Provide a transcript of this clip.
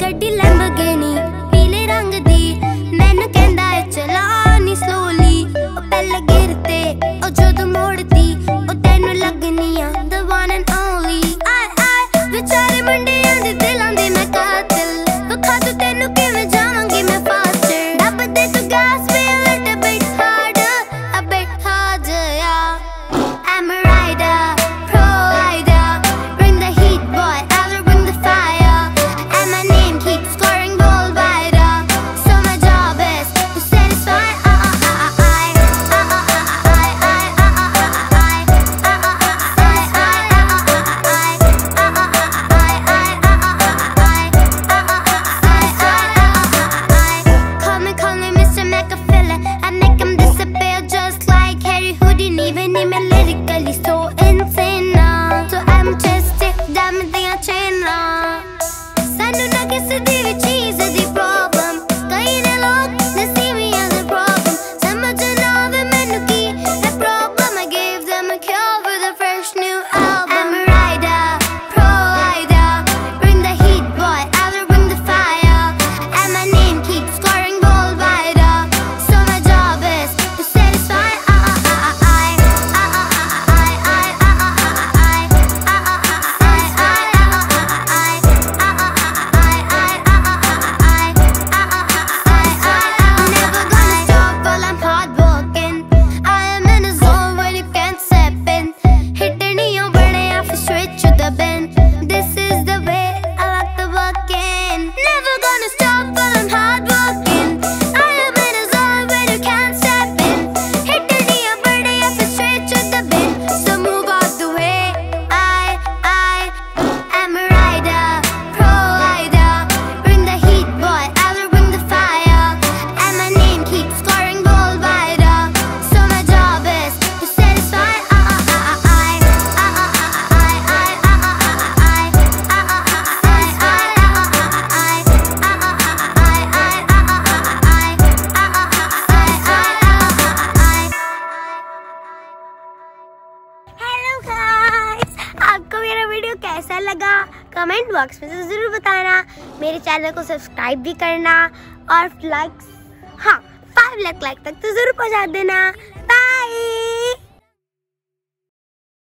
கட்டி லம்பகே लगा, comment box में से ज़रूर बताना। मेरे चैनल को सब्सक्राइब भी करना और लाइक्स हाँ फाइव लाख लाइक तक तो ज़रूर पहुँचा देना।